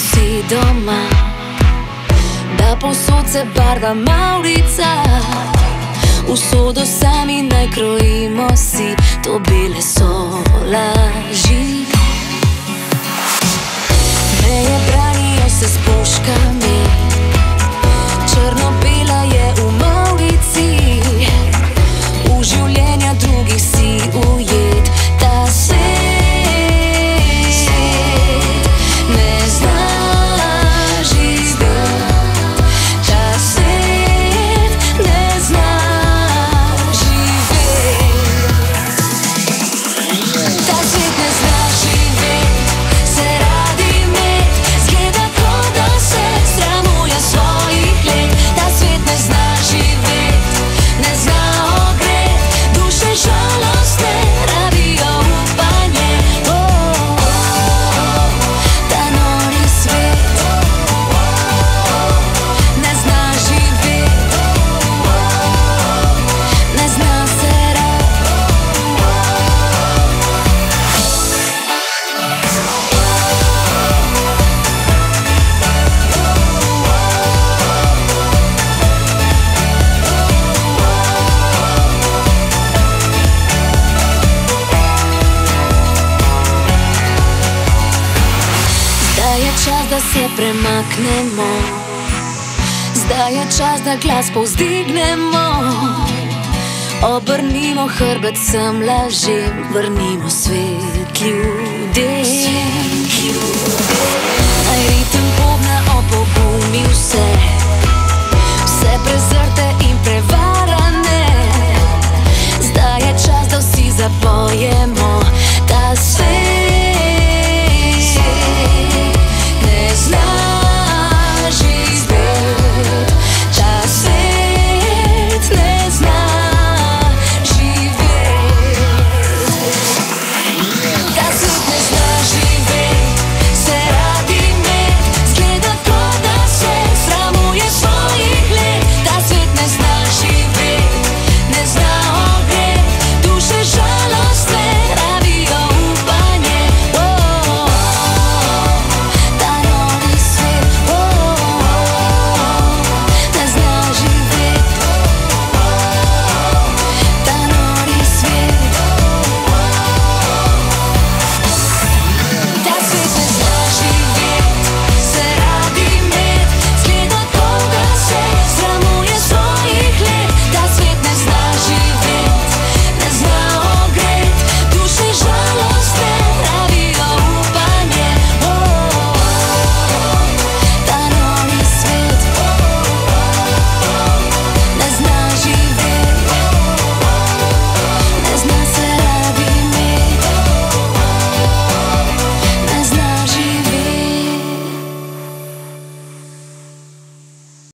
vsi doma, da posod se barva maulica. Usodo sami naj krojimo si, to bile so laži. Meje branijo se s puškami, da se premaknemo, zdaj je čas, da glas povzdignemo. Obrnimo hrbet sem lažem, vrnimo svet ljudem.